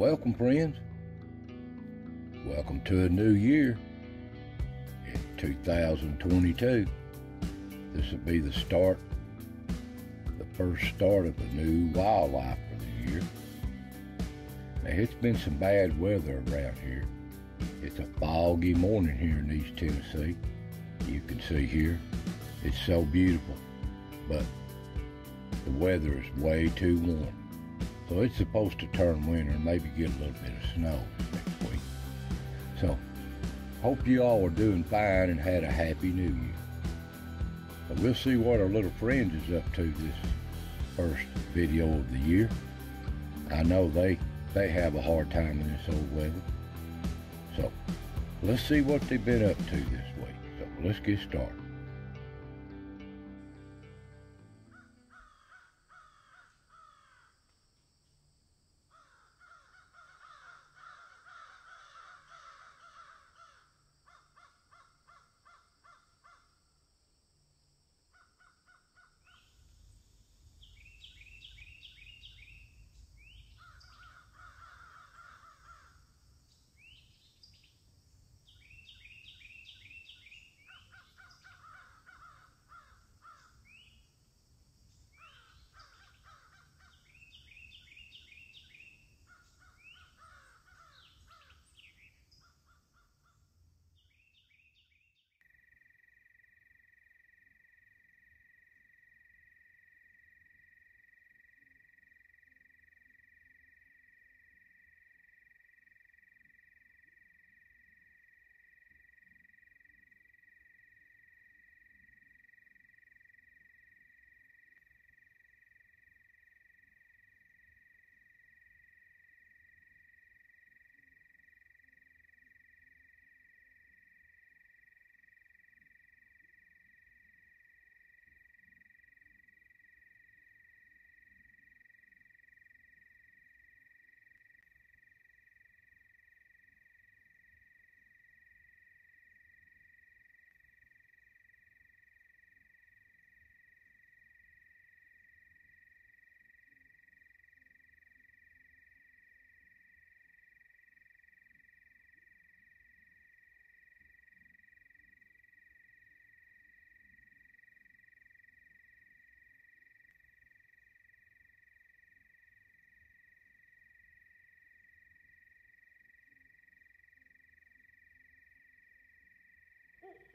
welcome, friends. Welcome to a new year in 2022. This will be the start, the first start of a new wildlife for the year. Now, it's been some bad weather around here. It's a foggy morning here in East Tennessee. You can see here, it's so beautiful, but the weather is way too warm. So it's supposed to turn winter and maybe get a little bit of snow next week. So, hope you all are doing fine and had a happy new year. But we'll see what our little friend is up to this first video of the year. I know they they have a hard time in this old weather. So, let's see what they've been up to this week. So, let's get started.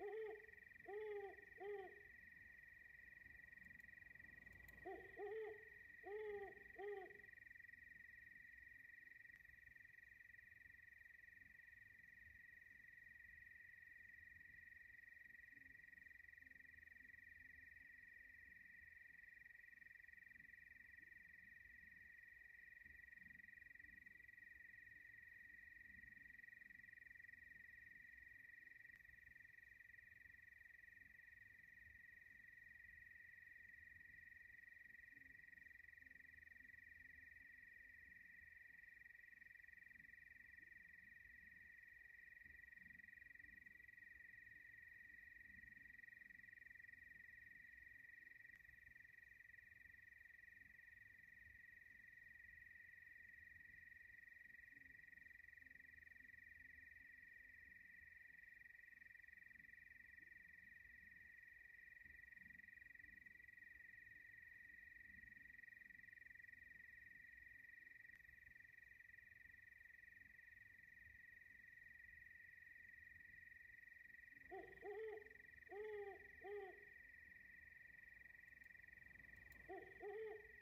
Ooh. Mm-hmm.